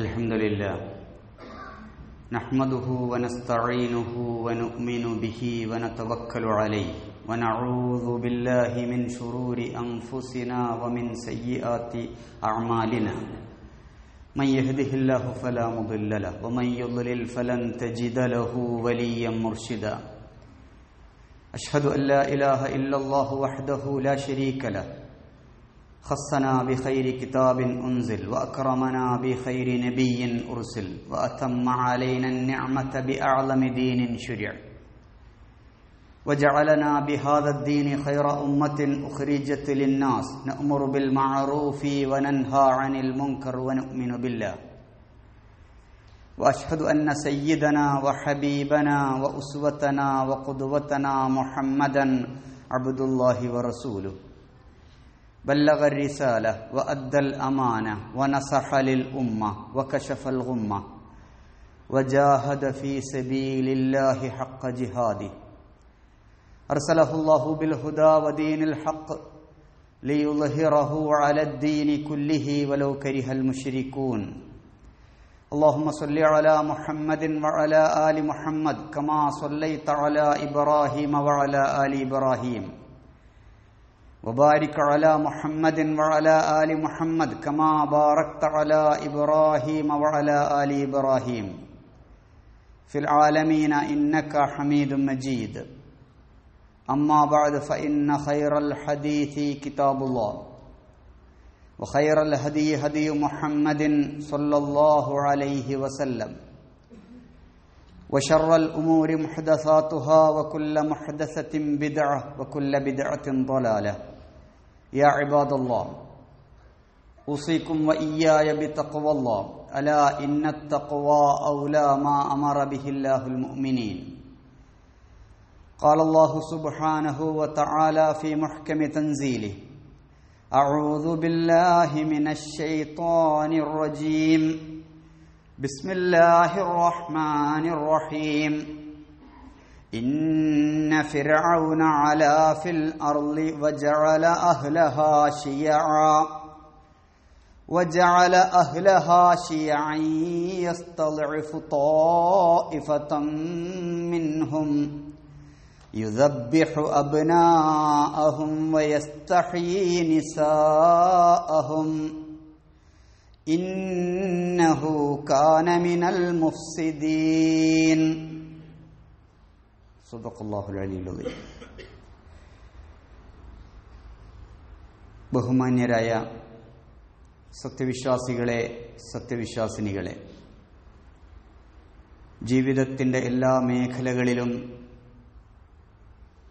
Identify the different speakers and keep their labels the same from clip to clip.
Speaker 1: الحمد لله. نحمده ونستعينه ونؤمن به ونتوكل عليه. ونعوذ بالله من شرور أنفسنا ومن سيئات أعمالنا. من يهده الله فلا مضل له ومن يضلل فلن تجد له وليا مرشدا. أشهد أن لا إله إلا الله وحده لا شريك له خصنا بخير كتاب أنزل وأكرمنا بخير نبي أرسل وأتم علينا النعمة بأعظم دين شرع. وجعلنا بهذا الدين خير أمة أخرجت للناس. نأمر بالمعروف وننهى عن المنكر ونؤمن بالله. وأشهد أن سيدنا وحبيبنا وأسوتنا وقدوتنا محمدا عبد الله ورسوله. بلغ الرسالة وأدى الأمانة ونصح للأمة وكشف الغمة وجاهد في سبيل الله حق جهاده. أرسله الله بالهدى ودين الحق ليظهره على الدين كله ولو كره المشركون. اللهم صل على محمد وعلى آل محمد كما صليت على إبراهيم وعلى آل إبراهيم. وبارك على محمد وعلى آل محمد كما باركت على إبراهيم وعلى آل إبراهيم. في العالمين إنك حميد مجيد. أما بعد فإن خير الحديث كتاب الله. وخير الهدي هدي محمد صلى الله عليه وسلم. وشر الأمور محدثاتها وكل محدثة بدعة وكل بدعة ضلالة. يا عباد الله. أوصيكم وإياي بتقوى الله. ألا إن التقوى أولى ما أمر به الله المؤمنين. قال الله سبحانه وتعالى في محكم تنزيله أعوذ بالله من الشيطان الرجيم. بسم الله الرحمن الرحيم. إن فرعون علا في الأرض وجعل أهلها شيعا وجعل أهلها شيعا يستضعف طائفة منهم يذبح أبناءهم ويستحيي نساءهم. إنه كان من المفسدين. ബഹുമാന്യരായ സത്യവിശ്വാസികളെ സത്യവിശ്വാസിനികളെ ജീവിതത്തിന്റെ എല്ലാ മേഖലകളിലും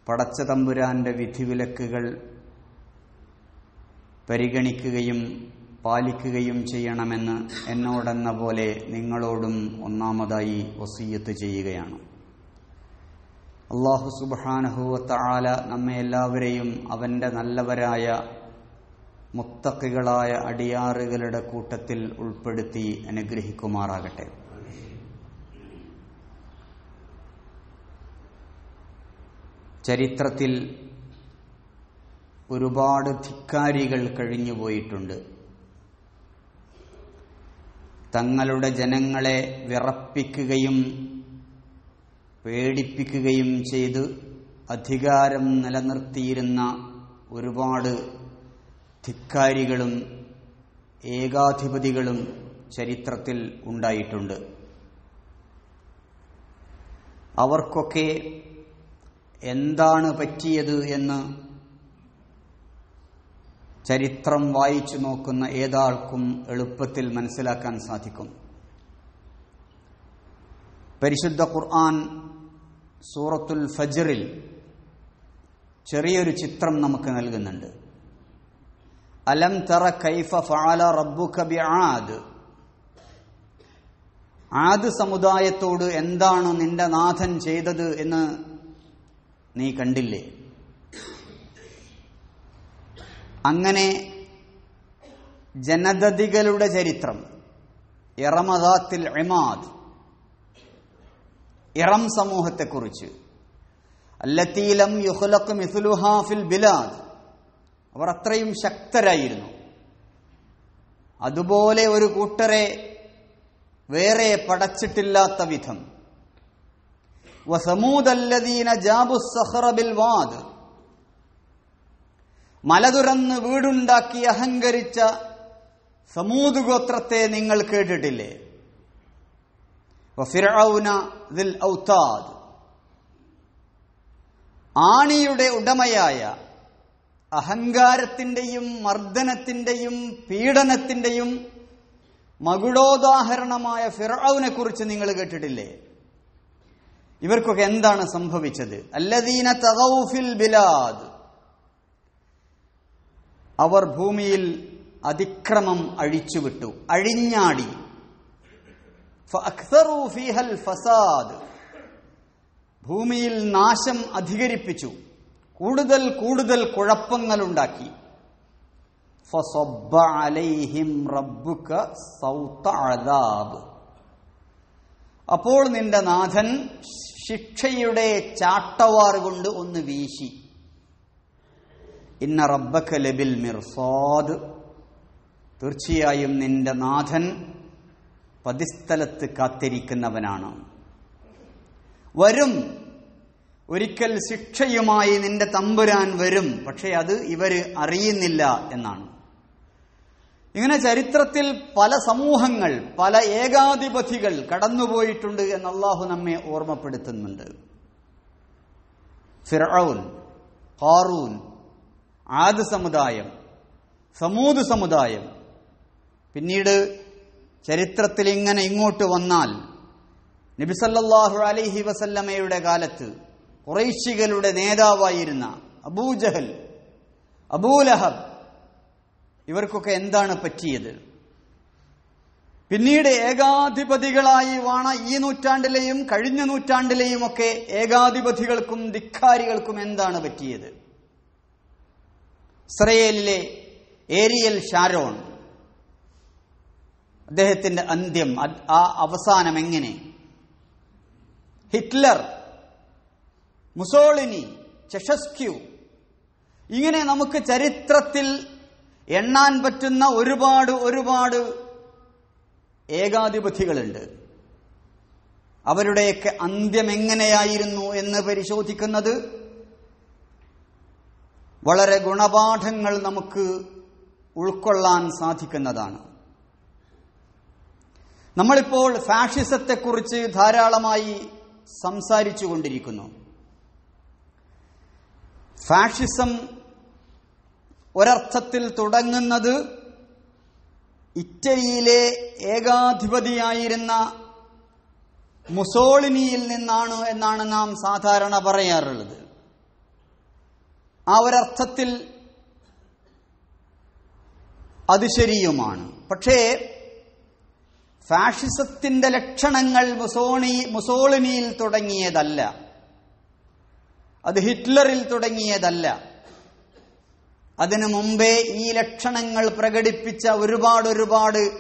Speaker 1: പടച്ച തമ്പുരാന്റെ വിധിവിലക്കുകൾ പരിഗണിക്കുകയും പാലിക്കുകയും ചെയ്യണമെന്ന് എന്നോടെന്ന പോലെ നിങ്ങളോടും ഒന്നാമതായി വസീയത്ത് ചെയ്യുകയാണ്. അള്ളാഹു സുബാനഹുവത്ത നമ്മെ എല്ലാവരെയും അവന്റെ നല്ലവരായ മുത്തക്കികളായ അടിയാറുകളുടെ കൂട്ടത്തിൽ ഉൾപ്പെടുത്തി അനുഗ്രഹിക്കുമാറാകട്ടെ. ചരിത്രത്തിൽ ഒരുപാട് ധിക്കാരികൾ കഴിഞ്ഞുപോയിട്ടുണ്ട് തങ്ങളുടെ ജനങ്ങളെ വിറപ്പിക്കുകയും പേടിപ്പിക്കുകയും ചെയ്ത് അധികാരം നിലനിർത്തിയിരുന്ന ഒരുപാട് ധിക്കാരികളും ഏകാധിപതികളും ചരിത്രത്തിൽ ഉണ്ടായിട്ടുണ്ട്. അവർക്കൊക്കെ എന്താണ് പറ്റിയത് എന്ന് ചരിത്രം വായിച്ചു നോക്കുന്ന ഏതാൾക്കും എളുപ്പത്തിൽ മനസ്സിലാക്കാൻ സാധിക്കും. പരിശുദ്ധ ഖുർആൻ സൂറത്തുൽ ഫജറിൽ ചെറിയൊരു ചിത്രം നമുക്ക് നൽകുന്നുണ്ട്. അലം തറ കൈഫ ഫഅല റബ്ബുക കബി ആദ് ആദ് സമുദായത്തോട് എന്താണ് നിന്റെ നാഥൻ ചെയ്തത്? എന്ന് നീ കണ്ടില്ലേ? അങ്ങനെ ജനതതികളുടെ ചരിത്രം ഇറമദാത്തിൽ ഇമാദ് ഇറം സമൂഹത്തെക്കുറിച്ച്. അല്ലത്തീലം യുഹുലക്ക് മിഥുലുഹാഫിൽ ബിലാദ്. അവർ അത്രയും ശക്തരായിരുന്നു. അതുപോലെ ഒരു കൂട്ടരെ വേറെ പടച്ചിട്ടില്ലാത്ത വിധം. വസമൂദല്ലദീന ജാബുസഹറബിൽ വാദ്. മലതുറന്ന് വീടുണ്ടാക്കി അഹങ്കരിച്ച സമൂത് ഗോത്രത്തെ നിങ്ങൾ കേട്ടിട്ടില്ലേ? വഫിർഔന ദിൽ ഔതാദ്. ആണിയുടെ ഉടമയായ അഹങ്കാരത്തിന്റെയും മർദ്ദനത്തിന്റെയും പീഡനത്തിന്റെയും മകുടോദാഹരണമായ ഫിറൌനെ കുറിച്ച് നിങ്ങൾ കേട്ടിട്ടില്ലേ? ഇവർക്കൊക്കെ എന്താണ് സംഭവിച്ചത്? അല്ലദീന തകൌഫിൽ ബിലാദ്. അവർ ഭൂമിയിൽ അതിക്രമം അഴിച്ചുവിട്ടു അഴിഞ്ഞാടി. ഫീഹൽ ഫസാദ്. ഭൂമിയിൽ നാശം അധികരിപ്പിച്ചു. കൂടുതൽ കൂടുതൽ കുഴപ്പങ്ങളുണ്ടാക്കി. അപ്പോൾ നിന്റെ നാഥൻ ശിക്ഷയുടെ ചാട്ടവാർ കൊണ്ട് ഒന്ന് വീശി. ഇന്ന റബ്ബക്ക ലബിൽ മിർസാദ്. തീർച്ചയായും നിന്റെ നാഥൻ പതിസ്ഥലത്ത് കാത്തിരിക്കുന്നവനാണ്. വരും. ഒരിക്കൽ ശിക്ഷയുമായി നിന്റെ തമ്പുരാൻ വരും. പക്ഷേ അത് ഇവർ അറിയുന്നില്ല എന്നാണ്. ഇങ്ങനെ ചരിത്രത്തിൽ പല സമൂഹങ്ങൾ പല ഏകാധിപതികൾ കടന്നുപോയിട്ടുണ്ട് എന്ന് അള്ളാഹു നമ്മെ ഓർമ്മപ്പെടുത്തുന്നുണ്ട്. ഫിറൌൻ ഹാറൂൻ ആദ് സമുദായം സമൂത് സമുദായം പിന്നീട് ചരിത്രത്തിൽ ഇങ്ങനെ ഇങ്ങോട്ട് വന്നാൽ നബിസല്ലാഹു അലൈഹി വസല്ലമയുടെ കാലത്ത് കുറൈശികളുടെ നേതാവായിരുന്ന അബൂജഹൽ അബൂലഹബ് ഇവർക്കൊക്കെ എന്താണ് പറ്റിയത്? പിന്നീട് ഏകാധിപതികളായി വാണ ഈ നൂറ്റാണ്ടിലെയും കഴിഞ്ഞ നൂറ്റാണ്ടിലെയും ഒക്കെ ഏകാധിപതികൾക്കും ധിക്കാരികൾക്കും എന്താണ് പറ്റിയത്? ഇസ്രയേലിലെ ഏരിയൽ ഷാരോൺ അദ്ദേഹത്തിന്റെ അന്ത്യം ആ അവസാനം എങ്ങനെ? Hitler Mussolini Ceausescu. ഇങ്ങനെ നമുക്ക് ചരിത്രത്തിൽ എണ്ണാൻ പറ്റുന്ന ഒരുപാട് ഒരുപാട് ഏകാധിപതികളുണ്ട്. അവരുടെയൊക്കെ അന്ത്യം എങ്ങനെയായിരുന്നു എന്ന് പരിശോധിക്കുന്നത് വളരെ ഗുണപാഠങ്ങൾ നമുക്ക് ഉൾക്കൊള്ളാൻ സാധിക്കുന്നതാണ്. നമ്മളിപ്പോൾ ഫാഷിസത്തെക്കുറിച്ച് ധാരാളമായി സംസാരിച്ചു കൊണ്ടിരിക്കുന്നു ഫാഷിസം ഒരർത്ഥത്തിൽ തുടങ്ങുന്നത് ഇറ്റലിയിലെ ഏകാധിപതിയായിരുന്ന മുസോളിനിയിൽ നിന്നാണ് എന്നാണ് നാം സാധാരണ പറയാറുള്ളത്. ആ ഒരർത്ഥത്തിൽ അത് ശരിയുമാണ്. പക്ഷേ ഫാഷിസത്തിന്റെ ലക്ഷണങ്ങൾ മുസോണി മുസോളിനിയിൽ തുടങ്ങിയതല്ല. അത് ഹിറ്റ്ലറിൽ തുടങ്ങിയതല്ല. അതിനു മുമ്പേ ഈ ലക്ഷണങ്ങൾ പ്രകടിപ്പിച്ച ഒരുപാട് ഒരുപാട്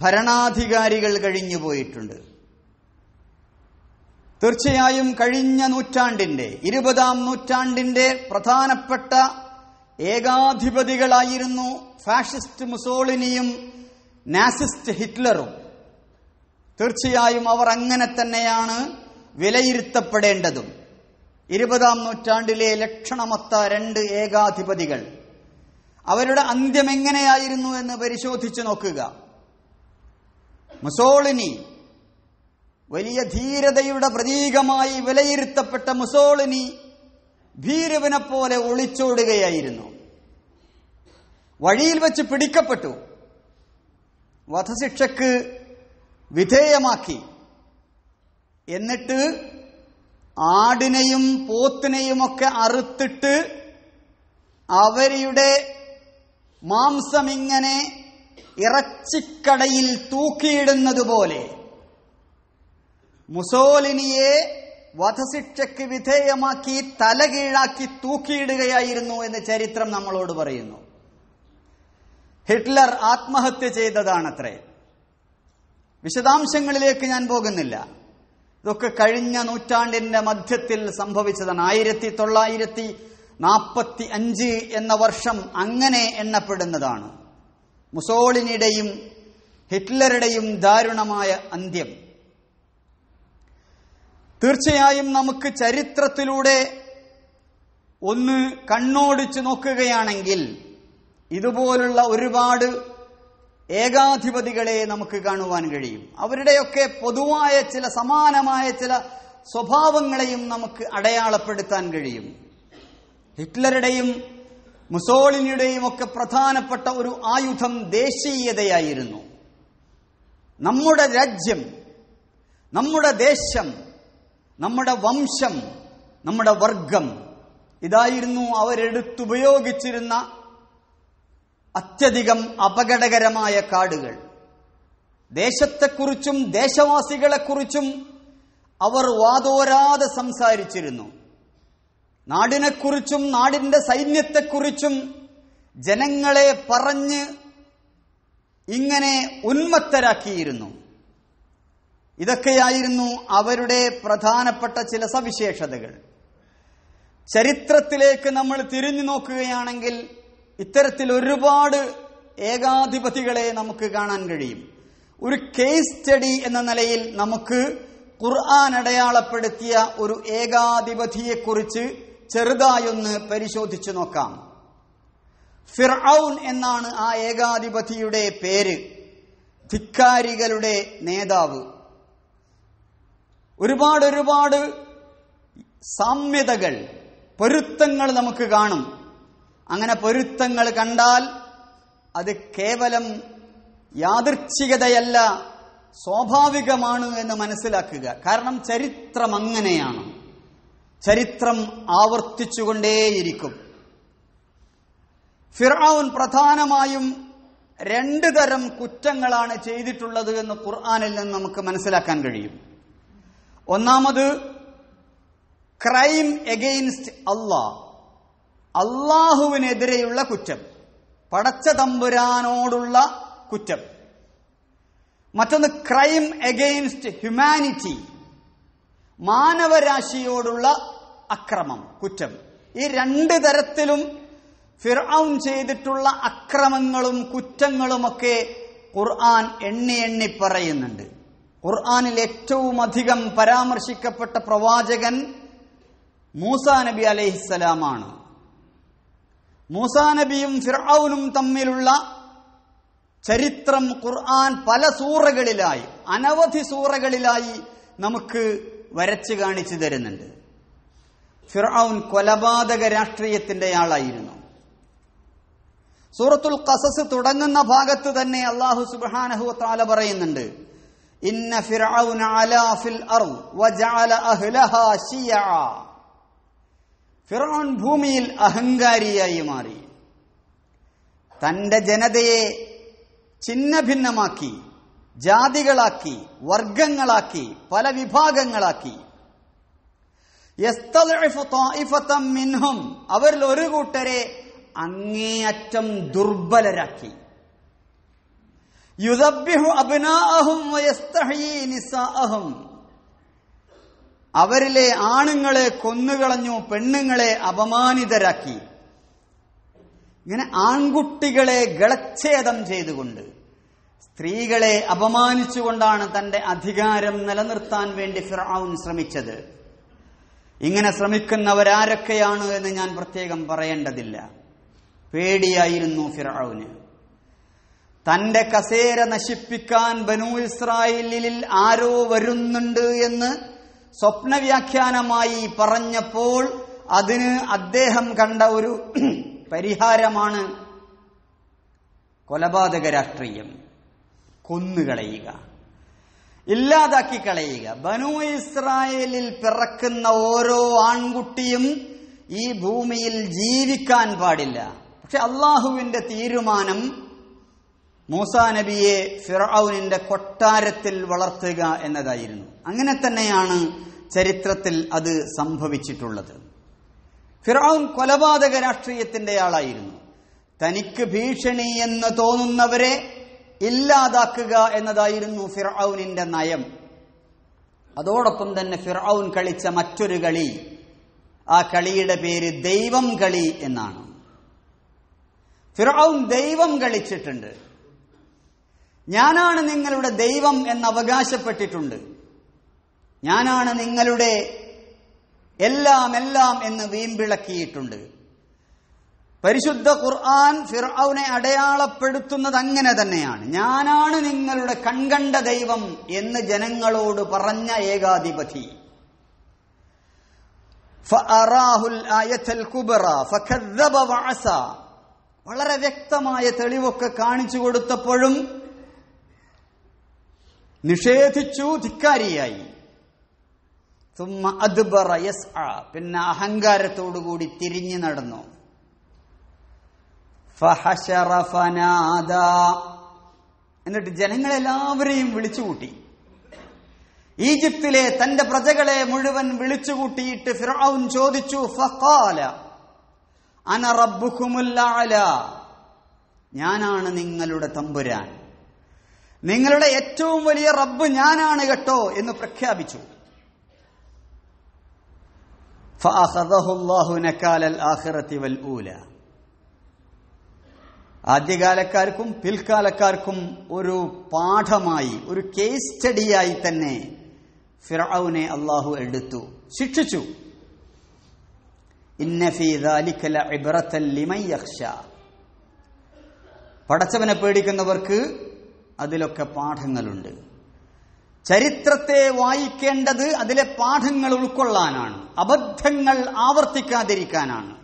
Speaker 1: ഭരണാധികാരികൾ കഴിഞ്ഞുപോയിട്ടുണ്ട് തീർച്ചയായും കഴിഞ്ഞ നൂറ്റാണ്ടിന്റെ ഇരുപതാം നൂറ്റാണ്ടിന്റെ പ്രധാനപ്പെട്ട ഏകാധിപതികളായിരുന്നു ഫാഷിസ്റ്റ് മുസോളിനിയും നാസിസ്റ്റ് ഹിറ്റ്ലറും. തീർച്ചയായും അവർ അങ്ങനെ തന്നെയാണ് വിലയിരുത്തപ്പെടേണ്ടതും. ഇരുപതാം നൂറ്റാണ്ടിലെ ലക്ഷണമൊത്ത രണ്ട് ഏകാധിപതികൾ. അവരുടെ അന്ത്യം എങ്ങനെയായിരുന്നു എന്ന് പരിശോധിച്ചു നോക്കുക. മുസോളിനി വലിയ ധീരതയുടെ പ്രതീകമായി വിലയിരുത്തപ്പെട്ട മുസോളിനി ഭീരുവിനെ പോലെ ഒളിച്ചോടുകയായിരുന്നു. വഴിയിൽ വെച്ച് പിടിക്കപ്പെട്ടു. വധശിക്ഷക്ക് വിധേയമാക്കി. എന്നിട്ട് ആടിനെയും പോത്തിനെയുമൊക്കെ അറുത്തിട്ട് അവരുടെ മാംസമിങ്ങനെ ഇറച്ചിക്കടയിൽ തൂക്കിയിടുന്നത് പോലെ മുസോലിനിയെ വധശിക്ഷയ്ക്ക് വിധേയമാക്കി തലകീഴാക്കി തൂക്കിയിടുകയായിരുന്നു എന്ന് ചരിത്രം നമ്മളോട് പറയുന്നു. ഹിറ്റ്ലർ ആത്മഹത്യ ചെയ്തതാണത്രേ. വിശദാംശങ്ങളിലേക്ക് ഞാൻ പോകുന്നില്ല. ഇതൊക്കെ കഴിഞ്ഞ നൂറ്റാണ്ടിന്റെ മധ്യത്തിൽ സംഭവിച്ചതാണ്. ആയിരത്തി തൊള്ളായിരത്തി നാൽപ്പത്തി അഞ്ച് എന്ന വർഷം അങ്ങനെ എണ്ണപ്പെടുന്നതാണ്. മുസോളിനിയുടെയും ഹിറ്റ്ലറുടെയും ദാരുണമായ അന്ത്യം. തീർച്ചയായും നമുക്ക് ചരിത്രത്തിലൂടെ ഒന്ന് കണ്ണോടിച്ചു നോക്കുകയാണെങ്കിൽ ഇതുപോലുള്ള ഒരുപാട് ഏകാധിപതികളെ നമുക്ക് കാണുവാൻ കഴിയും. അവരുടെയൊക്കെ പൊതുവായ ചില സമാനമായ ചില സ്വഭാവങ്ങളെയും നമുക്ക് അടയാളപ്പെടുത്താൻ കഴിയും. ഹിറ്റ്ലറുടെയും മുസോളിനിയുടെയും ഒക്കെ പ്രധാനപ്പെട്ട ഒരു ആയുധം ദേശീയതയായിരുന്നു. നമ്മുടെ രാജ്യം നമ്മുടെ ദേശം നമ്മുടെ വംശം നമ്മുടെ വർഗം. ഇതായിരുന്നു അവരെടുത്തുപയോഗിച്ചിരുന്ന അത്യധികം അപകടകരമായ കാടുകൾ. ദേശത്തെക്കുറിച്ചും ദേശവാസികളെക്കുറിച്ചും അവർ വാതോരാതെ സംസാരിച്ചിരുന്നു. നാടിനെക്കുറിച്ചും നാടിന്റെ സൈന്യത്തെക്കുറിച്ചും ജനങ്ങളെ പറഞ്ഞ് ഇങ്ങനെ ഉന്മത്തരാക്കിയിരുന്നു. ഇതൊക്കെയായിരുന്നു അവരുടെ പ്രധാനപ്പെട്ട ചില സവിശേഷതകൾ. ചരിത്രത്തിലേക്ക് നമ്മൾ തിരിഞ്ഞു നോക്കുകയാണെങ്കിൽ ഇത്തരത്തിൽ ഒരുപാട് ഏകാധിപതികളെ നമുക്ക് കാണാൻ കഴിയും. ഒരു കേസ് സ്റ്റഡി എന്ന നിലയിൽ നമുക്ക് ഖുർആൻ അടയാളപ്പെടുത്തിയ ഒരു ഏകാധിപതിയെക്കുറിച്ച് ചെറുതായൊന്ന് പരിശോധിച്ചു നോക്കാം. ഫിർഔൻ എന്നാണ് ആ ഏകാധിപതിയുടെ പേര്. ധിക്കാരികളുടെ നേതാവ്. ഒരുപാട് ഒരുപാട് സാമ്യതകൾ പൊരുത്തങ്ങൾ നമുക്ക് കാണും. അങ്ങനെ പൊരുത്തങ്ങൾ കണ്ടാൽ അത് കേവലം യാദൃച്ഛികതയല്ല സ്വാഭാവികമാണ് എന്ന് മനസ്സിലാക്കുക. കാരണം ചരിത്രം അങ്ങനെയാണ്. ചരിത്രം ആവർത്തിച്ചുകൊണ്ടേയിരിക്കും. ഫിർഔൻ പ്രധാനമായും രണ്ട് തരം കുറ്റങ്ങളാണ് ചെയ്തിട്ടുള്ളത് എന്ന് ഖുർആാനിൽ നിന്ന് നമുക്ക് മനസ്സിലാക്കാൻ കഴിയും. ഒന്നാമത് ക്രൈം എഗെയിൻസ്റ്റ് അള്ളാഹ്. അള്ളാഹുവിനെതിരെയുള്ള കുറ്റം. പടച്ച തമ്പുരാനോടുള്ള കുറ്റം. മറ്റൊന്ന് ക്രൈം എഗെയിൻസ്റ്റ് ഹ്യൂമാനിറ്റി മാനവരാശിയോടുള്ള അക്രമം കുറ്റം. ഈ രണ്ട് തരത്തിലും ഫിർഔൻ ചെയ്തിട്ടുള്ള അക്രമങ്ങളും കുറ്റങ്ങളുമൊക്കെ ഖുർആൻ എണ്ണി എണ്ണി പറയുന്നുണ്ട്. ഖുർആാനിൽ ഏറ്റവും അധികം പരാമർശിക്കപ്പെട്ട പ്രവാചകൻ മൂസാ നബി അലൈഹിസ്സലാമാണ്. മൂസാ നബിയും ഫിർഔനും തമ്മിലുള്ള ചരിത്രം ഖുർആൻ പല സൂറകളിലായി അനവധി സൂറകളിലായി നമുക്ക് വരച്ചു കാണിച്ചു തരുന്നുണ്ട്. ഫിർഔൻ കൊലപാതക രാഷ്ട്രീയത്തിന്റെ ആളായിരുന്നു. സൂറത്തുൽ കസസ് തുടങ്ങുന്ന ഭാഗത്ത് തന്നെ അള്ളാഹു സുബാനഹു താല പറയുന്നുണ്ട് ഇന്ന ഫിർഔൻ അലാ ഫിൽ അർദ് വജഅല അഹ്ലഹാ ശിയഅ ഫിറോൻ ഭൂമിയിൽ അഹങ്കാരിയായി മാറി. തന്റെ ജനതയെ ഛിന്ന ഭിന്നമാക്കി ജാതികളാക്കി വർഗങ്ങളാക്കി പല വിഭാഗങ്ങളാക്കി. മിൻഹും അവരിൽ ഒരു കൂട്ടരെ അങ്ങേയറ്റം ദുർബലരാക്കി. യുദബ്യഹു അഭിനാഹും അവരിലെ ആണുങ്ങളെ കൊന്നുകളഞ്ഞു പെണ്ണുങ്ങളെ അപമാനിതരാക്കി. ഇങ്ങനെ ആൺകുട്ടികളെ ഗളച്ഛേദം ചെയ്തുകൊണ്ട് സ്ത്രീകളെ അപമാനിച്ചുകൊണ്ടാണ് തന്റെ അധികാരം നിലനിർത്താൻ വേണ്ടി ഫിറാവുൻ ശ്രമിച്ചത്. ഇങ്ങനെ ശ്രമിക്കുന്നവരാരൊക്കെയാണ് എന്ന് ഞാൻ പ്രത്യേകം പറയേണ്ടതില്ല. പേടിയായിരുന്നു ഫിറാവുന് തന്റെ കസേര നശിപ്പിക്കാൻ ബനു ഇസ്രായേലിൽ ആരോ വരുന്നുണ്ട് എന്ന് സ്വപ്നവ്യാഖ്യാനമായി പറഞ്ഞപ്പോൾ അതിന് അദ്ദേഹം കണ്ട ഒരു പരിഹാരമാണ് കൊലപാതക രാഷ്ട്രീയം. കൊന്നുകളയുക. ഇല്ലാതാക്കി കളയുക ബനു ഇസ്രായേലിൽ പിറക്കുന്ന ഓരോ ആൺകുട്ടിയും ഈ ഭൂമിയിൽ ജീവിക്കാൻ പാടില്ല. പക്ഷെ അള്ളാഹുവിന്റെ തീരുമാനം മൂസാ നബിയെ ഫിറൌനിന്റെ കൊട്ടാരത്തിൽ വളർത്തുക എന്നതായിരുന്നു. അങ്ങനെ തന്നെയാണ് ചരിത്രത്തിൽ അത് സംഭവിച്ചിട്ടുള്ളത്. ഫിറൌൻ കൊലപാതക രാഷ്ട്രീയത്തിന്റെ ആളായിരുന്നു. തനിക്ക് ഭീഷണി എന്ന് തോന്നുന്നവരെ ഇല്ലാതാക്കുക എന്നതായിരുന്നു ഫിറൌനിന്റെ നയം. അതോടൊപ്പം തന്നെ ഫിറൌൻ കളിച്ച മറ്റൊരു കളി ആ കളിയുടെ പേര് ദൈവം കളി എന്നാണ്. ഫിറൌൻ ദൈവം കളിച്ചിട്ടുണ്ട്. ഞാനാണ് നിങ്ങളുടെ ദൈവം എന്ന് അവകാശപ്പെട്ടിട്ടുണ്ട്. ഞാനാണ് നിങ്ങളുടെ എല്ലാം എല്ലാം എന്ന് വീമ്പിളക്കിയിട്ടുണ്ട്. പരിശുദ്ധ ഖുർആൻ ഫിർഔനെ അടയാളപ്പെടുത്തുന്നത് അങ്ങനെ തന്നെയാണ്. ഞാനാണ് നിങ്ങളുടെ കൺകണ്ട ദൈവം എന്ന് ജനങ്ങളോട് പറഞ്ഞ ഏകാധിപതി. വളരെ വ്യക്തമായ തെളിവൊക്കെ കാണിച്ചു കൊടുത്തപ്പോഴും നിഷേധിച്ചു ധിക്കാരിയായി. സുമ്മ അദ്ബറ യസ്അ. പിന്നെ അഹങ്കാരത്തോടുകൂടി തിരിഞ്ഞു നടന്നു. എന്നിട്ട് ജനങ്ങളെല്ലാവരെയും വിളിച്ചുകൂട്ടി. ഈജിപ്തിലെ തന്റെ പ്രജകളെ മുഴുവൻ വിളിച്ചുകൂട്ടിയിട്ട് ഫിറൌൻ ചോദിച്ചു ഫഖാല അന ഞാനാണ് നിങ്ങളുടെ തമ്പുരാൻ. നിങ്ങളുടെ ഏറ്റവും വലിയ റബ്ബ് ഞാനാണ് കേട്ടോ എന്ന് പ്രഖ്യാപിച്ചു. ആദ്യകാലക്കാർക്കും പിൽക്കാലക്കാർക്കും ഒരു പാഠമായി ഒരു കേസ് സ്റ്റഡിയായി തന്നെ ഫിറൌനെ അള്ളാഹു എടുത്തു ശിക്ഷിച്ചു. പടച്ചവനെ പേടിക്കുന്നവർക്ക് അതിലൊക്കെ പാഠങ്ങളുണ്ട്. ചരിത്രത്തെ വായിക്കേണ്ടത് അതിലെ പാഠങ്ങൾ ഉൾക്കൊള്ളാനാണ്. അബദ്ധങ്ങൾ ആവർത്തിക്കാതിരിക്കാനാണ്.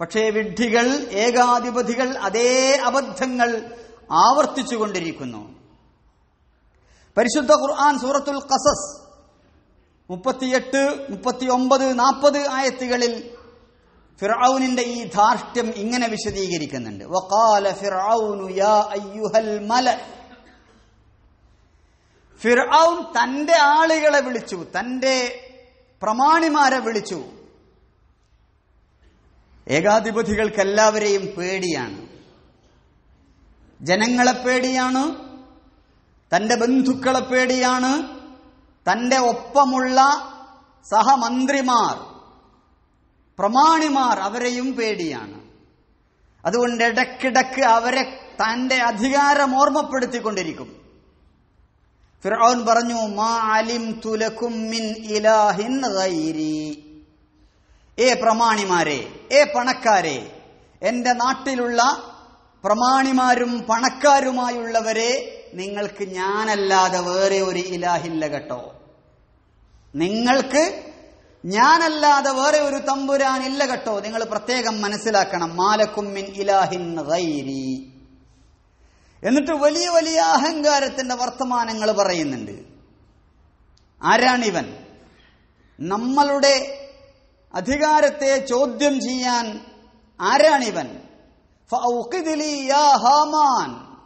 Speaker 1: പക്ഷേ വിഡ്ഢികൾ ഏകാധിപതികൾ അതേ അബദ്ധങ്ങൾ ആവർത്തിച്ചുകൊണ്ടിരിക്കുന്നു. പരിശുദ്ധ ഖുർആൻ സൂറത്തുൽ കസസ് മുപ്പത്തിയെട്ട് മുപ്പത്തി ഒമ്പത് നാൽപ്പത് ആയത്തുകളിൽ ഫിറൌനിന്റെ ഈ ധാർഷ്ട്യം ഇങ്ങനെ വിശദീകരിക്കുന്നുണ്ട്. വഖാല ഫിർഔനു യാ അയ്യുഹൽ മല ഫിർഔൻ തന്റെ ആളുകളെ വിളിച്ചു തന്റെ പ്രമാണിമാരെ വിളിച്ചു. ഏകാധിപതികൾക്ക് എല്ലാവരെയും പേടിയാണ്. ജനങ്ങളെ പേടിയാണ് തന്റെ ബന്ധുക്കളെ പേടിയാണ് തന്റെ ഒപ്പമുള്ള സഹമന്ത്രിമാർ പ്രമാണിമാർ അവരെയും പേടിയാണ്. അതുകൊണ്ട് ഇടക്കിടക്ക് അവരെ തന്റെ അധികാരം ഓർമ്മപ്പെടുത്തിക്കൊണ്ടിരിക്കും. ഫിറൌൻ പറഞ്ഞു മാ അലിം തുലക്കും മിൻ ഇലാഹിൻ ഗൈരി. ഏ പ്രമാണിമാരെ ഏ പണക്കാരെ എന്റെ നാട്ടിലുള്ള പ്രമാണിമാരും പണക്കാരുമായുള്ളവരെ നിങ്ങൾക്ക് ഞാനല്ലാതെ വേറെ ഒരു ഇലാഹില്ല കേട്ടോ. നിങ്ങൾക്ക് ഞാനല്ലാതെ വേറെ ഒരു തമ്പുരാൻ ഇല്ല കേട്ടോ. നിങ്ങൾ പ്രത്യേകം മനസ്സിലാക്കണം മാലക്കും മിൻ ഇലാഹിൻ ഗൈരി. എന്നിട്ട് വലിയ വലിയ അഹങ്കാരത്തിന്റെ വർത്തമാനങ്ങൾ പറയുന്നുണ്ട്. ആരാണിവൻ? നമ്മളുടെ അധികാരത്തെ ചോദ്യം ചെയ്യാൻ ആരാണിവൻ? ഹാമാൻ.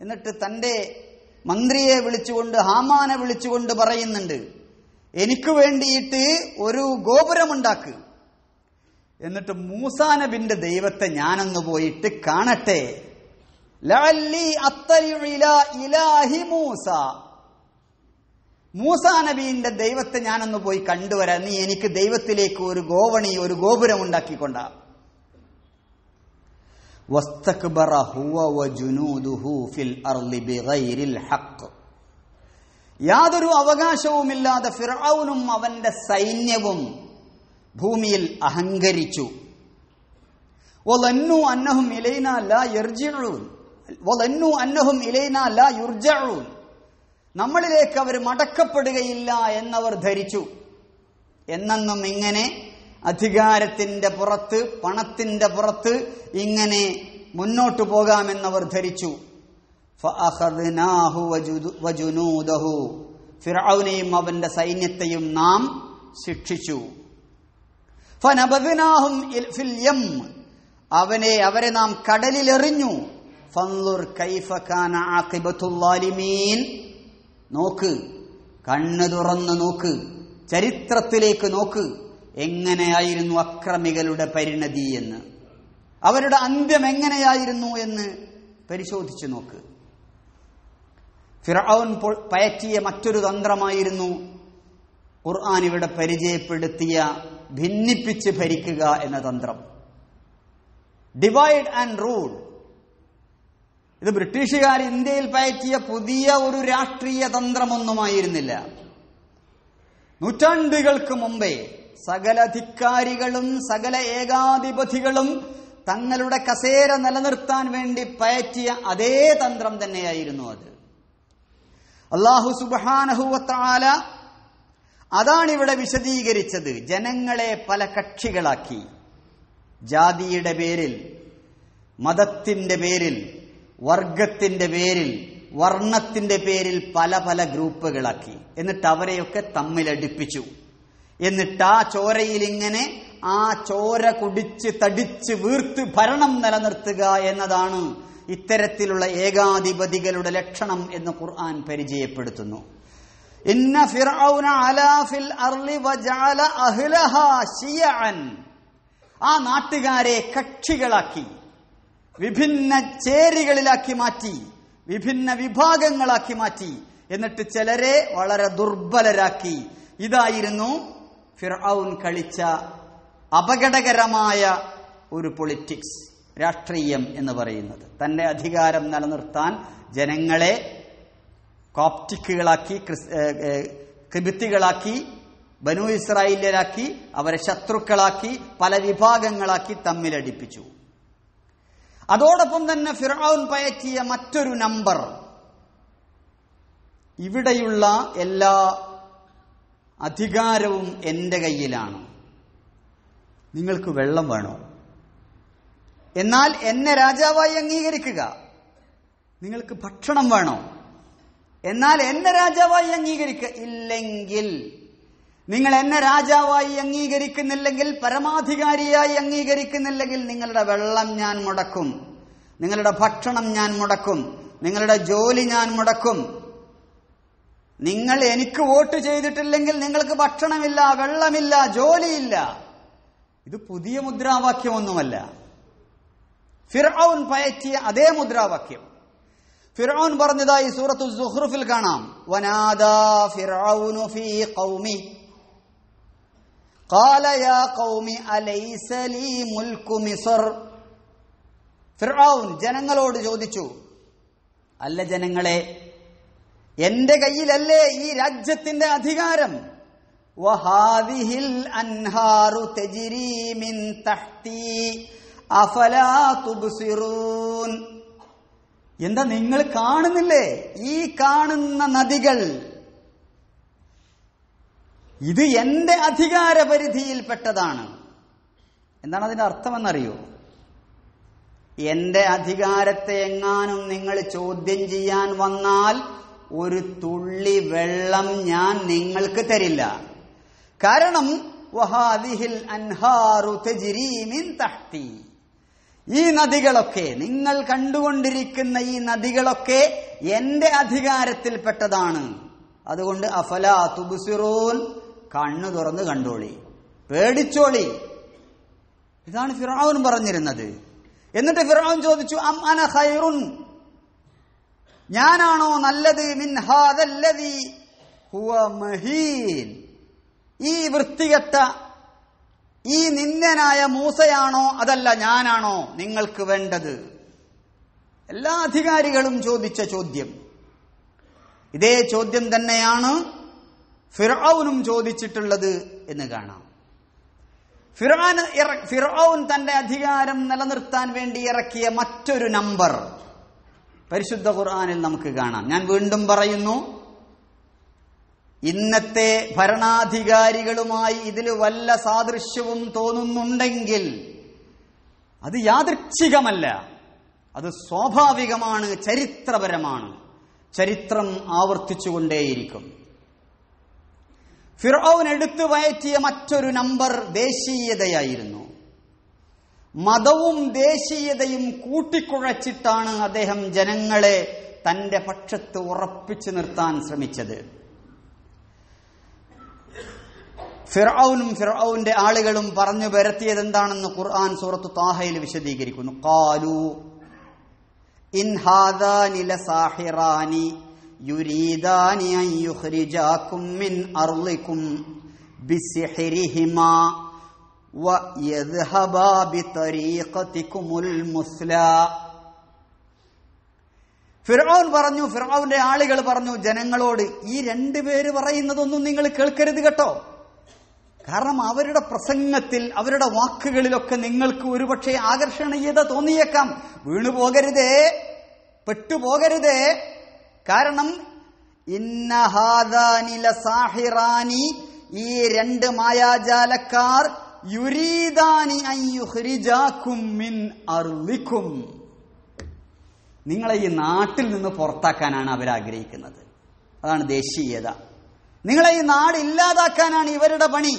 Speaker 1: എന്നിട്ട് തന്റെ മന്ത്രിയെ വിളിച്ചുകൊണ്ട് ഹാമാനെ വിളിച്ചുകൊണ്ട് പറയുന്നുണ്ട് എനിക്ക് വേണ്ടിയിട്ട് ഒരു ഗോപുരമുണ്ടാക്ക്. എന്നിട്ട് മൂസാനബിന്റെ ദൈവത്തെ ഞാനൊന്ന് പോയിട്ട് കാണട്ടെ. ഇലാഹി മൂസ. മൂസ നബീന്റെ ദൈവത്തെ ഞാനൊന്ന് പോയി കണ്ടുവരാം. നീ എനിക്ക് ദൈവത്തിലേക്ക് ഒരു ഗോവണി ഒരു ഗോപുരം ഉണ്ടാക്കിക്കൊണ്ട. യാതൊരു അവകാശവുമില്ലാതെ ഫിർഔനും അവന്റെ സൈന്യവും ഭൂമിയിൽ അഹങ്കരിച്ചു. അന്നഹും ഇലൈന ലാ ലാ നമ്മളിലേക്ക് അവർ മടക്കപ്പെടുകയില്ല എന്നവർ ധരിച്ചു. എന്നെന്നും ഇങ്ങനെ അധികാരത്തിന്റെ പുറത്ത് പണത്തിന്റെ പുറത്ത് ഇങ്ങനെ മുന്നോട്ടു പോകാമെന്നവർ ധരിച്ചു. ഫിറൌനെയും അവന്റെ സൈന്യത്തെയും നാം ശിക്ഷിച്ചു. അവനെ അവരെ നാം കടലിലെറിഞ്ഞു. കൈഫ കാന നോക്ക് കണ്ണു തുറന്ന് നോക്ക് ചരിത്രത്തിലേക്ക് നോക്ക് എങ്ങനെയായിരുന്നു അക്രമികളുടെ പരിണതി എന്ന്. അവരുടെ അന്ത്യം എങ്ങനെയായിരുന്നു എന്ന് പരിശോധിച്ചു നോക്ക്. ഫിറൌൻ പയറ്റിയ മറ്റൊരു തന്ത്രമായിരുന്നു ഖുർആൻ ഇവിടെ പരിചയപ്പെടുത്തിയ ഭിന്നിപ്പിച്ച് ഭരിക്കുക എന്ന തന്ത്രം. ഡിവൈഡ് ആൻഡ് റൂൾ ഇത് ബ്രിട്ടീഷുകാർ ഇന്ത്യയിൽ പയറ്റിയ പുതിയ ഒരു രാഷ്ട്രീയ തന്ത്രമൊന്നുമായിരുന്നില്ല. നൂറ്റാണ്ടുകൾക്ക് മുമ്പേ സകല ധിക്കാരികളും സകല ഏകാധിപതികളും തങ്ങളുടെ കസേര നിലനിർത്താൻ വേണ്ടി പയറ്റിയ അതേ തന്ത്രം തന്നെയായിരുന്നു അത്. അള്ളാഹു സുബാനഹുവത്താല അതാണ് ഇവിടെ വിശദീകരിച്ചത്. ജനങ്ങളെ പല കക്ഷികളാക്കി. ജാതിയുടെ പേരിൽ മതത്തിന്റെ പേരിൽ വർഗത്തിന്റെ പേരിൽ വർണത്തിന്റെ പേരിൽ പല പല ഗ്രൂപ്പുകളാക്കി. എന്നിട്ട് അവരെയൊക്കെ തമ്മിലടിപ്പിച്ചു. എന്നിട്ട് ആ ചോരയിൽ ഇങ്ങനെ ആ ചോര കുടിച്ച് തടിച്ച് വീർത്ത് ഭരണം നിലനിർത്തുക എന്നതാണ് ഇത്തരത്തിലുള്ള ഏകാധിപതികളുടെ ലക്ഷണം എന്ന് ഖുർആൻ പരിചയപ്പെടുത്തുന്നു. ഇന്ന അർളി വജഅല ശിയഅൻ. ആ നാട്ടുകാരെ കക്ഷികളാക്കി. വിഭിന്ന ചേരികളിലാക്കി മാറ്റി വിഭിന്ന വിഭാഗങ്ങളാക്കി മാറ്റി എന്നിട്ട് ചിലരെ വളരെ ദുർബലരാക്കി. ഇതായിരുന്നു ഫിർഔൻ കളിച്ച അപകടകരമായ ഒരു പൊളിറ്റിക്സ് രാഷ്ട്രീയം എന്ന് പറയുന്നത്. തന്റെ അധികാരം നിലനിർത്താൻ ജനങ്ങളെ കോപ്റ്റിക്കുകളാക്കി ക്രിബിത്തികളാക്കി ബനു ഇസ്രായേലിയരാക്കി അവരെ ശത്രുക്കളാക്കി പല വിഭാഗങ്ങളാക്കി തമ്മിലടിപ്പിച്ചു. അതോടൊപ്പം തന്നെ ഫിറൌൻ പയറ്റിയ മറ്റൊരു നമ്പർ. ഇവിടെയുള്ള എല്ലാ അധികാരവും എന്റെ കയ്യിലാണ്. നിങ്ങൾക്ക് വെള്ളം വേണോ? എന്നാൽ എന്നെ രാജാവായി അംഗീകരിക്കുക. നിങ്ങൾക്ക് ഭക്ഷണം വേണോ? എന്നാൽ എന്നെ രാജാവായി അംഗീകരിക്കുക. ഇല്ലെങ്കിൽ നിങ്ങൾ എന്നെ രാജാവായി അംഗീകരിക്കുന്നില്ലെങ്കിൽ പരമാധികാരിയായി അംഗീകരിക്കുന്നില്ലെങ്കിൽ നിങ്ങളുടെ വെള്ളം ഞാൻ മുടക്കും. നിങ്ങളുടെ ഭക്ഷണം ഞാൻ മുടക്കും. നിങ്ങളുടെ ജോലി ഞാൻ മുടക്കും. നിങ്ങൾ എനിക്ക് വോട്ട് ചെയ്തിട്ടില്ലെങ്കിൽ നിങ്ങൾക്ക് ഭക്ഷണമില്ല വെള്ളമില്ല ജോലിയില്ല. ഇത് പുതിയ മുദ്രാവാക്യമൊന്നുമല്ല. ഫിർഔൻ പയറ്റിയ അതേ മുദ്രാവാക്യം. ഫിർഔൻ പറഞ്ഞതായി സൂറത്തു സുഹ്റുഫിൽ കാണാം. വനാദാ ഫിർഔനു ഫീ ഖൗമി قال يا قوم أليس لي ملك مصر ഫിർഔൻ ജനങ്ങളോട് ചോദിച്ചു അല്ല ജനങ്ങളെ എന്റെ കയ്യിലല്ലേ ഈ രാജ്യത്തിന്റെ അധികാരം വഹാദിഹിൽ അൻഹാറു തജ്രി മിൻ തഹ്തി അഫലാ തുബ്സിറൂൻ എന്താ നിങ്ങൾ കാണുന്നില്ലേ ഈ കാണുന്ന നദികൾ ഇത് എന്റെ അധികാരപരിധിയിൽപ്പെട്ടതാണ്. എന്താണ് അതിന്റെ അർത്ഥമെന്നറിയോ? എന്റെ അധികാരത്തെ എങ്ങാനും നിങ്ങൾ ചോദ്യം ചെയ്യാൻ വന്നാൽ ഒരു തുള്ളി വെള്ളം ഞാൻ നിങ്ങൾക്ക് തരില്ല. കാരണം വഹാദിഹിൽ അൻഹാറു തജ്രി മിൻ തഹ്തി. ഈ നദികളൊക്കെ നിങ്ങൾ കണ്ടുകൊണ്ടിരിക്കുന്ന ഈ നദികളൊക്കെ എന്റെ അധികാരത്തിൽപ്പെട്ടതാണ്. അതുകൊണ്ട് അഫലാ തുബുസിറൂൻ കണ്ണു തുറന്ന് കണ്ടോളി. പേടിച്ചോളി. ഇതാണ് ഫിറാവുൻ പറഞ്ഞിരുന്നത്. എന്നിട്ട് ഫിറാവുൻ ചോദിച്ചു അം അന ഖൈറുൻ? ഞാനാണോ നല്ലത്? മിൻ ഹാദല്ലദി ഹുവ മഹീൻ. ഈ വൃത്തികെട്ട ഈ നിന്ദനായ മൂസയാണോ? അതല്ല ഞാനാണോ നിങ്ങൾക്ക് വേണ്ടത്? എല്ലാ അധികാരികളും ചോദിച്ച ചോദ്യം. ഇതേ ചോദ്യം തന്നെയാണ് ഫിറൌനും ചോദിച്ചിട്ടുള്ളത് എന്ന് കാണാം. ഫിറാൻ ഫിറൌൻ തന്റെ അധികാരം നിലനിർത്താൻ വേണ്ടി ഇറക്കിയ മറ്റൊരു നമ്പർ പരിശുദ്ധ ഖുർആാനിൽ നമുക്ക് കാണാം. ഞാൻ വീണ്ടും പറയുന്നു ഇന്നത്തെ ഭരണാധികാരികളുമായി ഇതിൽ വല്ല സാദൃശ്യവും തോന്നുന്നുണ്ടെങ്കിൽ അത് യാദൃച്ഛികമല്ല. അത് സ്വാഭാവികമാണ് ചരിത്രപരമാണ്. ചരിത്രം ആവർത്തിച്ചുകൊണ്ടേയിരിക്കും. ഫിറൌൻ എടുത്തു വയറ്റിയ മറ്റൊരു നമ്പർ ദേശീയതയായിരുന്നു. മതവും ദേശീയതയും കൂട്ടിക്കുഴച്ചിട്ടാണ് അദ്ദേഹം ജനങ്ങളെ തന്റെ പക്ഷത്ത് ഉറപ്പിച്ചു നിർത്താൻ ശ്രമിച്ചത്. ഫിറൌനും ഫിറൌന്റെ ആളുകളും പറഞ്ഞു വരത്തിയത് എന്താണെന്ന് ഖുർആൻ സൂറത്ത് താഹയിൽ വിശദീകരിക്കുന്നു. കാലു ഇൻഹാദാനില സാഹിറാനി യുരീദാനി യുഖ്രിജാകും മിൻ അർളിക്കും ബിസിഹ്രിഹിമാ ഫിറൌൻ പറഞ്ഞു ഫിറൌന്റെ ആളുകൾ പറഞ്ഞു ജനങ്ങളോട് ഈ രണ്ടുപേര് പറയുന്നതൊന്നും നിങ്ങൾ കേൾക്കരുത് കേട്ടോ. കാരണം അവരുടെ പ്രസംഗത്തിൽ അവരുടെ വാക്കുകളിലൊക്കെ നിങ്ങൾക്ക് ഒരുപക്ഷെ ആകർഷണീയത തോന്നിയേക്കാം. വീണുപോകരുതേ പെട്ടുപോകരുതേ. കാരണം സാഹിറാനി ഈ രണ്ട് മായാജാലക്കാർ മിൻ നിങ്ങളെ ഈ നാട്ടിൽ നിന്ന് പുറത്താക്കാനാണ് അവർ ആഗ്രഹിക്കുന്നത് അതാണ് ദേശീയത. നിങ്ങളെ ഈ നാട് ഇല്ലാതാക്കാനാണ് ഇവരുടെ പണി.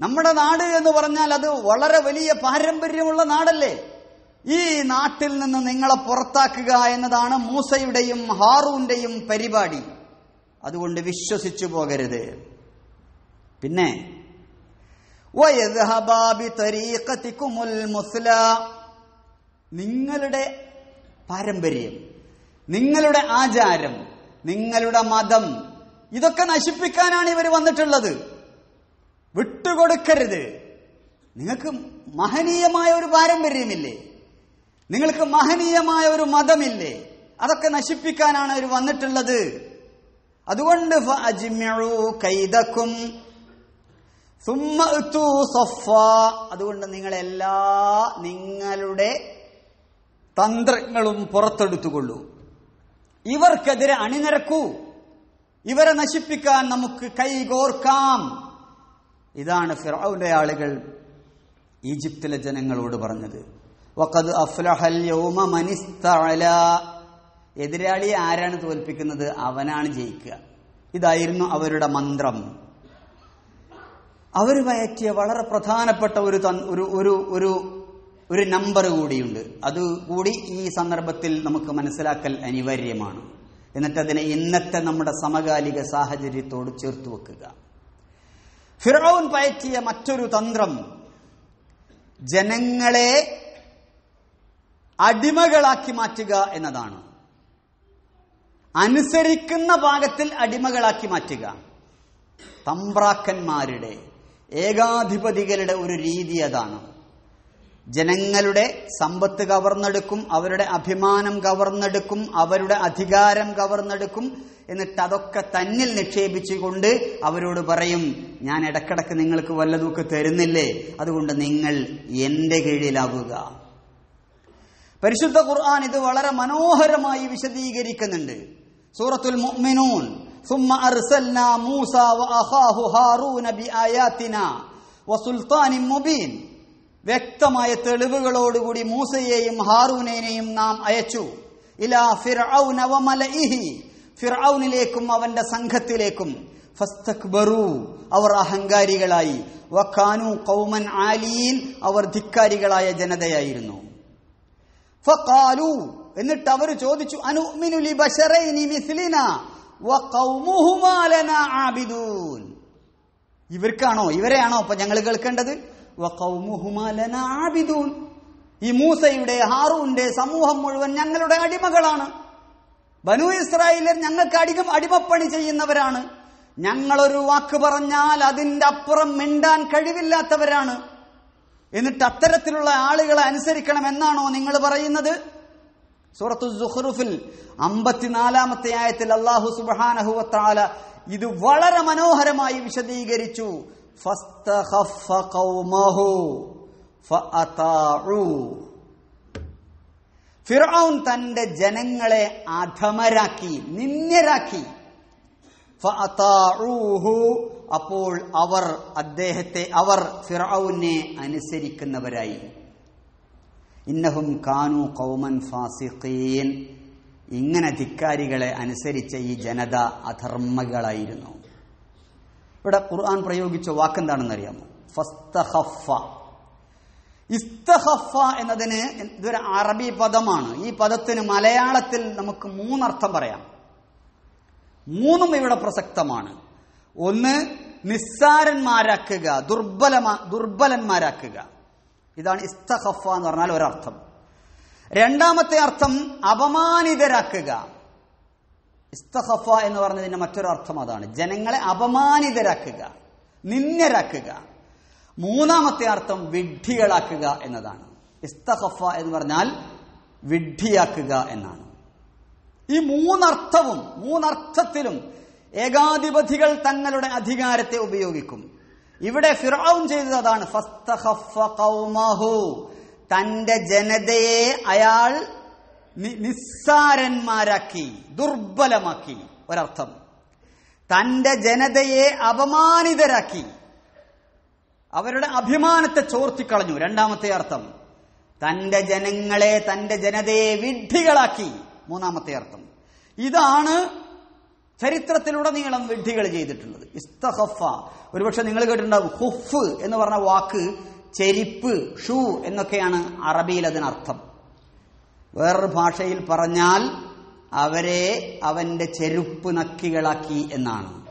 Speaker 1: നമ്മുടെ നാട് എന്ന് പറഞ്ഞാൽ അത് വളരെ വലിയ പാരമ്പര്യമുള്ള നാടല്ലേ? ഈ നാട്ടിൽ നിന്ന് നിങ്ങളെ പുറത്താക്കുക എന്നതാണ് മൂസയുടെയും ഹാറൂന്റെയും പരിപാടി. അതുകൊണ്ട് വിശ്വസിച്ചു പോകരുത്. പിന്നെ നിങ്ങളുടെ പാരമ്പര്യം നിങ്ങളുടെ ആചാരം നിങ്ങളുടെ മതം ഇതൊക്കെ നശിപ്പിക്കാനാണ് ഇവർ വന്നിട്ടുള്ളത്. വിട്ടുകൊടുക്കരുത്. നിങ്ങൾക്ക് മഹനീയമായ ഒരു പാരമ്പര്യമില്ലേ? നിങ്ങൾക്ക് മഹനീയമായ ഒരു മതമില്ലേ? അതൊക്കെ നശിപ്പിക്കാനാണ് അവർ വന്നിട്ടുള്ളത്. അതുകൊണ്ട് കൈതക്കും അതുകൊണ്ട് നിങ്ങളെല്ലാ നിങ്ങളുടെ തന്ത്രങ്ങളും പുറത്തെടുത്തുകൊള്ളൂ. ഇവർക്കെതിരെ അണിനിരക്കൂ. ഇവരെ നശിപ്പിക്കാൻ നമുക്ക് കൈകോർക്കാം. ഇതാണ് ഫിറൌന്റെ ആളുകൾ ഈജിപ്തിലെ ജനങ്ങളോട് പറഞ്ഞത്. വഖദ് അഫ്ലഹൽ യൗമ മനിസ്തഅല. എതിരാളി ആരാണ് തോൽപ്പിക്കുന്നത്? അവനാണ് ജയിക്കുക. ഇതായിരുന്നു അവരുടെ മന്ത്രം. അവർ വയറ്റിയ വളരെ പ്രധാനപ്പെട്ട ഒരു ഒരു ഒരു ഒരു ഒരു നമ്പർ കൂടിയുണ്ട്. അത് കൂടി ഈ സന്ദർഭത്തിൽ നമുക്ക് മനസ്സിലാക്കൽ അനിവാര്യമാണ്. എന്നിട്ട് അതിനെ ഇന്നത്തെ നമ്മുടെ സമകാലിക സാഹചര്യത്തോട് ചേർത്ത് വെക്കുക. ഫിറൌൻ പയറ്റിയ മറ്റൊരു തന്ത്രം ജനങ്ങളെ അടിമകളാക്കി മാറ്റുക എന്നതാണ്. അനുസരിക്കുന്ന ഭാഗത്തിൽ അടിമകളാക്കി മാറ്റുക. തമ്പ്രാക്കന്മാരുടെ ഏകാധിപതികളുടെ ഒരു രീതി അതാണ്. ജനങ്ങളുടെ സമ്പത്ത് കവർന്നെടുക്കും അവരുടെ അഭിമാനം കവർന്നെടുക്കും അവരുടെ അധികാരം കവർന്നെടുക്കും. എന്നിട്ട് അതൊക്കെ തന്നിൽ നിക്ഷേപിച്ചുകൊണ്ട് അവരോട് പറയും ഞാൻ ഇടക്കിടക്ക് നിങ്ങൾക്ക് വല്ലതൊക്കെ തരുന്നില്ലേ? അതുകൊണ്ട് നിങ്ങൾ എന്റെ കീഴിലാവുക. പരിശുദ്ധ ഖുർആൻ ഇത് വളരെ മനോഹരമായി വിശദീകരിക്കുന്നുണ്ട് സൂറത്തുൽ മുഅ്മിനൂൻ ثم أرسلنا موسى وأخاه هارون بآياتنا وسلطان مبين വ്യക്തമായ തെളിവുകളോടുകൂടി മൂസയെയും ഹാറൂനേനെയും നാം അയച്ചു ഇലാ ഫിർഔന വമലഇഹി ഫിർഔനിലേക്കും അവന്റെ സംഘത്തിലേക്കും ഫസ്തക്ബറു അവർ അഹങ്കാരികളായി വഖാനു ഖൗമൻ ആലീൻ അവർ ധിക്കാരികളായ ജനതയായിരുന്നു ഫഖാലു. എന്നിട്ട് അവർ ചോദിച്ചു അനുമിനു ലി ബശറൈനി മിസ്ലിന വഖൗമുഹുമാ ലനാ ആബിദൂൻ. ഇവർക്കാണോ ഇവരെയാണോ അപ്പൊ ഞങ്ങൾ കേൾക്കേണ്ടത്? വഖൗമുഹുമാ ലനാ ആബിദൂൻ. ഈ മൂസയുടെ ഹാറൂന്റെ സമൂഹം മുഴുവൻ ഞങ്ങളുടെ അടിമകളാണ്. ബനു ഇസ്രായേലർ ഞങ്ങൾക്ക് അടികം അടിമപ്പണി ചെയ്യുന്നവരാണ്. ഞങ്ങളൊരു വാക്ക് പറഞ്ഞാൽ അതിന്റെ അപ്പുറം മിണ്ടാൻ കഴിവില്ലാത്തവരാണ്. എന്നിട്ട് അത്തരത്തിലുള്ള ആളുകളെ അനുസരിക്കണം എന്നാണോ നിങ്ങൾ പറയുന്നത് സൂറത്തു സുഹ്റുഫിൽ അമ്പത്തിനാലാമത്തെ ആയത്തിൽ അള്ളാഹു സുബാനഹുവത്താല ഇത് വളരെ മനോഹരമായി വിശദീകരിച്ചു. ഫിർഔൻ തന്റെ ജനങ്ങളെ അധമരാക്കി നിന്ദ്യരാക്കി ഫഅതാഉഹു. അപ്പോൾ അവർ അദ്ദേഹത്തെ അവർ ഫിറൌനെ അനുസരിക്കുന്നവരായി. ഇന്നഹും കാനു കൗമൻ ഫാസിഖീൻ. ഇങ്ങനെ ധിക്കാരികളെ അനുസരിച്ച ഈ ജനത അധർമ്മകളായിരുന്നു. ഇവിടെ ഖുർആൻ പ്രയോഗിച്ച വാക്കെന്താണെന്നറിയാമോ? ഫസ്തഹഫ ഇസ്തഹഫ എന്നതിന് ഇതൊരു അറബി പദമാണ്. ഈ പദത്തിന് മലയാളത്തിൽ നമുക്ക് മൂന്നർത്ഥം പറയാം. മൂന്നും ഇവിടെ പ്രസക്തമാണ്. ഒന്ന് നിസ്സാരന്മാരാക്കുക ദുർബലമാ ദുർബലന്മാരാക്കുക. ഇതാണ് ഇസ്തഹഫ എന്ന് പറഞ്ഞാൽ ഒരർത്ഥം. രണ്ടാമത്തെ അർത്ഥം അപമാനിതരാക്കുക. ഇസ്തഹഫ എന്ന് പറഞ്ഞതിന്റെ മറ്റൊരു അർത്ഥം അതാണ്. ജനങ്ങളെ അപമാനിതരാക്കുക നിന്നരാക്കുക മൂന്നാമത്തെ അർത്ഥം വിഡ്ഢികളാക്കുക എന്നതാണ്. ഇസ്തഹഫ എന്ന് പറഞ്ഞാൽ വിഡ്ഢിയാക്കുക എന്നാണ്. ഈ മൂന്നർത്ഥവും മൂന്നർത്ഥത്തിലും ഏകാധിപതികൾ തങ്ങളുടെ അധികാരത്തെ ഉപയോഗിക്കും. ഇവിടെ ഫിറൌൻ ചെയ്തത് അതാണ്. തന്റെ ജനതയെ അയാൾ നിസ്സാരന്മാരാക്കി ദുർബലമാക്കി. ഒരർത്ഥം. തന്റെ ജനതയെ അപമാനിതരാക്കി. അവരുടെ അഭിമാനത്തെ ചോർത്തിക്കളഞ്ഞു. രണ്ടാമത്തെ അർത്ഥം. തന്റെ ജനങ്ങളെ തന്റെ ജനതയെ വിഡ്ഢികളാക്കി. മൂന്നാമത്തെ അർത്ഥം. ഇതാണ് ചരിത്രത്തിലുടനീളം വിഡ്ഢികൾ ചെയ്തിട്ടുള്ളത്. ഇസ്തഹഫ ഒരുപക്ഷെ നിങ്ങൾ കേട്ടിട്ടുണ്ടാവും. ഹുഫ് എന്ന് പറഞ്ഞ വാക്ക് ചെരിപ്പ് ഷൂ എന്നൊക്കെയാണ് അറബിയിൽ അതിനർത്ഥം. വേറൊരു ഭാഷയിൽ പറഞ്ഞാൽ അവരെ അവന്റെ ചെരുപ്പ് നക്കികളാക്കി എന്നാണ്.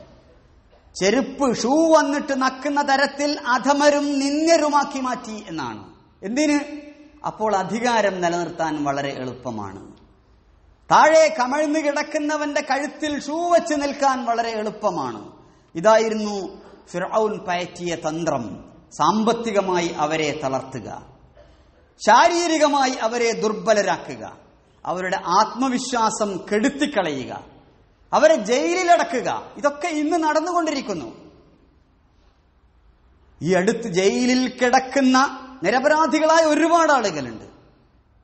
Speaker 1: ചെരുപ്പ് ഷൂ വന്നിട്ട് നക്കുന്ന തരത്തിൽ അധമരും നിന്ദരുമാക്കി മാറ്റി എന്നാണ്. എന്തിന്? അപ്പോൾ അധികാരം നിലനിർത്താൻ വളരെ എളുപ്പമാണ്. താഴെ കമഴ്ന്നു കിടക്കുന്നവന്റെ കഴുത്തിൽ ഷൂ വെച്ച് നിൽക്കാൻ വളരെ എളുപ്പമാണ്. ഇതായിരുന്നു ഫിറൌൻ പയറ്റിയ തന്ത്രം. സാമ്പത്തികമായി അവരെ തളർത്തുക. ശാരീരികമായി അവരെ ദുർബലരാക്കുക. അവരുടെ ആത്മവിശ്വാസം കെടുത്തിക്കളയുക. അവരെ ജയിലിലടക്കുക. ഇതൊക്കെ ഇന്ന് നടന്നുകൊണ്ടിരിക്കുന്നു. ഈ അടുത്ത് ജയിലിൽ കിടക്കുന്ന നിരപരാധികളായ ഒരുപാട് ആളുകളുണ്ട്.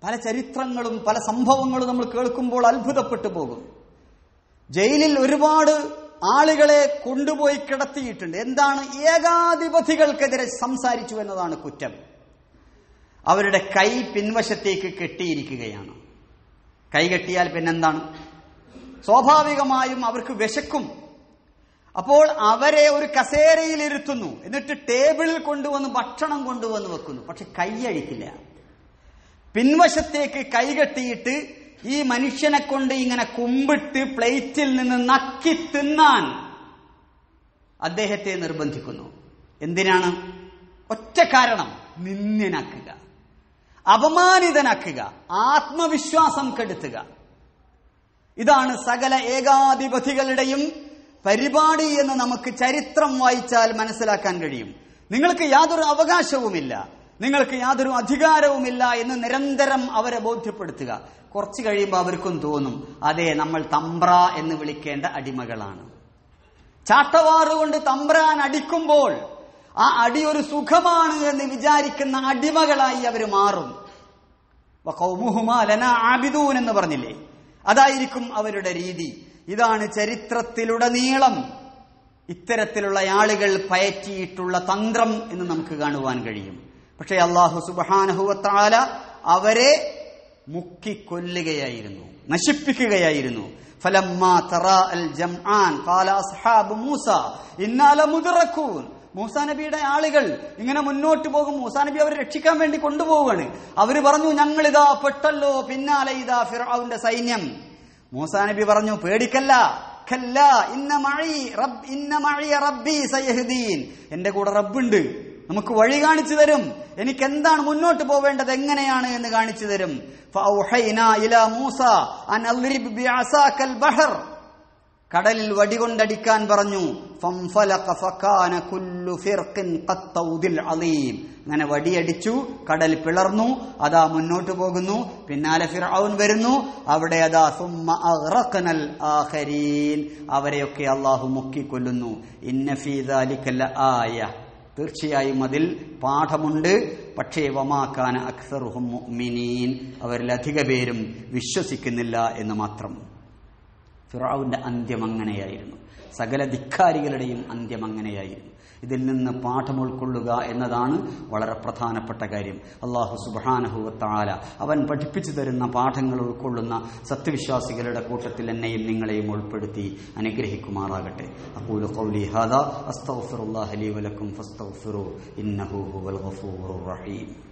Speaker 1: പല ചരിത്രങ്ങളും പല സംഭവങ്ങളും നമ്മൾ കേൾക്കുമ്പോൾ അത്ഭുതപ്പെട്ടു പോകും. ജയിലിൽ ഒരുപാട് ആളുകളെ കൊണ്ടുപോയി കിടത്തിയിട്ടുണ്ട്. എന്താണ്? ഏകാധിപതികൾക്കെതിരെ സംസാരിച്ചു എന്നതാണ് കുറ്റം. അവരുടെ കൈ പിൻവശത്തേക്ക് കെട്ടിയിരിക്കുകയാണ്. കൈ കെട്ടിയാൽ പിന്നെന്താണ്? സ്വാഭാവികമായും അവർക്ക് വിശക്കും. അപ്പോൾ അവരെ ഒരു കസേരയിൽ ഇരുത്തുന്നു എന്നിട്ട് ടേബിളിൽ കൊണ്ടുവന്ന് ഭക്ഷണം കൊണ്ടുവന്ന് വെക്കുന്നു. പക്ഷെ കൈയഴിക്കില്ല പിൻവശത്തേക്ക് കൈകെട്ടിയിട്ട് ഈ മനുഷ്യനെ കൊണ്ട് ഇങ്ങനെ കുമ്പിട്ട് പ്ലേറ്റിൽ നിന്ന് നക്കി തിന്നാൻ അദ്ദേഹത്തെ നിർബന്ധിക്കുന്നു. എന്തിനാണ്? ഒറ്റ കാരണം. നിന്ദ്യനാക്കുക. അപമാനിതനാക്കുക. ആത്മവിശ്വാസം കെടുത്തുക. ഇതാണ് സകല ഏകാധിപതികളുടെയും പരിപാടി എന്ന് നമുക്ക് ചരിത്രം വായിച്ചാൽ മനസ്സിലാക്കാൻ കഴിയും. നിങ്ങൾക്ക് യാതൊരു അവകാശവുമില്ല. നിങ്ങൾക്ക് യാതൊരു അധികാരവുമില്ല എന്ന് നിരന്തരം അവരെ ബോധ്യപ്പെടുത്തുക. കുറച്ച് കഴിയുമ്പോൾ അവർക്കും തോന്നും അതെ നമ്മൾ തമ്പ്ര എന്ന് വിളിക്കേണ്ട അടിമകളാണ്. ചാട്ടവാറുകൊണ്ട് തമ്പ്രാൻ അടിക്കുമ്പോൾ ആ അടി ഒരു സുഖമാണ് എന്ന് വിചാരിക്കുന്ന അടിമകളായി അവർ മാറും. വഖൗമുഹുമാ ലനാ ആബിദൂൻ എന്ന് പറഞ്ഞില്ലേ? അതായിരിക്കും അവരുടെ രീതി. ഇതാണ് ചരിത്രത്തിലുടനീളം ഇത്തരത്തിലുള്ള ആളുകൾ പയറ്റിയിട്ടുള്ള തന്ത്രം എന്ന് നമുക്ക് കാണുവാൻ കഴിയും. പക്ഷേ അള്ളാഹു സുബാനഹുവത്താല അവരെ മുക്കിക്കൊല്ലുകയായിരുന്നു നശിപ്പിക്കുകയായിരുന്നു. മൂസ നബിയുടെ ആളുകൾ ഇങ്ങനെ മുന്നോട്ട് പോകും മൂസ നബി അവരെ രക്ഷിക്കാൻ വേണ്ടി കൊണ്ടുപോവുകയാണ് അവർ പറഞ്ഞു ഞങ്ങൾ ഇതാ പെട്ടല്ലോ പിന്നാലെ ഇതാ ഫിറാവിന്റെ സൈന്യം. മൂസ നബി പറഞ്ഞു പേടിക്കല്ല. എന്റെ കൂടെ റബ്ബുണ്ട്. നമുക്ക് വഴി കാണിച്ചു തരും. എനിക്ക് എന്താണ് മുന്നോട്ട് പോവേണ്ടത്? എങ്ങനെയാണ് എന്ന് കാണിച്ചു തരും. കടലിൽ വടികൊണ്ടടിക്കാൻ പറഞ്ഞു. അങ്ങനെ വടിയടിച്ചു കടൽ പിളർന്നു അതാ മുന്നോട്ട് പോകുന്നു. പിന്നാലെ ഫിർഔൻ വരുന്നു. അവിടെ അതാ സുമ്മ അഗ്റഖനൽ ആഖരീൻ. അവരെയൊക്കെ അള്ളാഹു മുക്കിക്കൊല്ലുന്നു. ഇന്ന ആയ. തീർച്ചയായും അതിൽ പാഠമുണ്ട്. പക്ഷേ വമാക്കാന അക്സറുഹും മുഅ്മിനീൻ. അവരിൽ അധിക പേരും വിശ്വസിക്കുന്നില്ല എന്ന് മാത്രം. ഫിറാവിന്റെ അന്ത്യം അങ്ങനെയായിരുന്നു. സകല ധിക്കാരികളുടെയും അന്ത്യം അങ്ങനെയായിരുന്നു. ഇതിൽ നിന്ന് പാഠം ഉൾക്കൊള്ളുക എന്നതാണ് വളരെ പ്രധാനപ്പെട്ട കാര്യം. അള്ളാഹു സുബാനഹുവത്താല അവൻ പഠിപ്പിച്ചു തരുന്ന പാഠങ്ങൾ ഉൾക്കൊള്ളുന്ന സത്യവിശ്വാസികളുടെ കൂട്ടത്തിൽ എന്നെയും നിങ്ങളെയും ഉൾപ്പെടുത്തി അനുഗ്രഹിക്കുമാറാകട്ടെ. അപ്പോൾ വലക്കും ഫസ്തഗ്ഫിറു ഇന്നഹു ഹുവൽ ഗഫൂറുർ റഹീം.